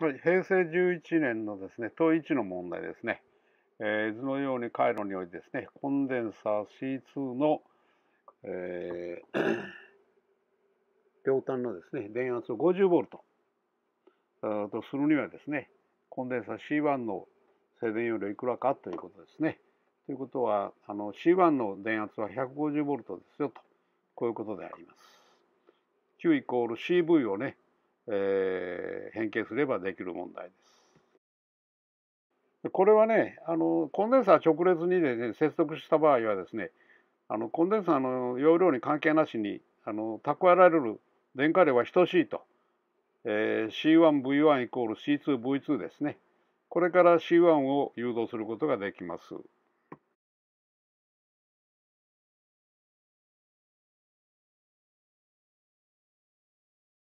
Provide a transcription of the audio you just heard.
はい、平成11年のですね、問1の問題ですね。えー、図のように回路においてですね、コンデンサー C2 の、えー、両端のですね、電圧を 50V とするにはですね、コンデンサー C1 の静電容量いくらかということですね。ということは、あの C1 の電圧は 150V ですよと、こういうことであります。Q イコール CV をね、えー、変形すればできる問題です。これはね、あのコンデンサー直列にで、ね、接続した場合はですね、あのコンデンサーの容量に関係なしにあの蓄えられる電荷量は等しいと、えー、C1V1 イコール C2V2 ですね。これから C1 を誘導することができます。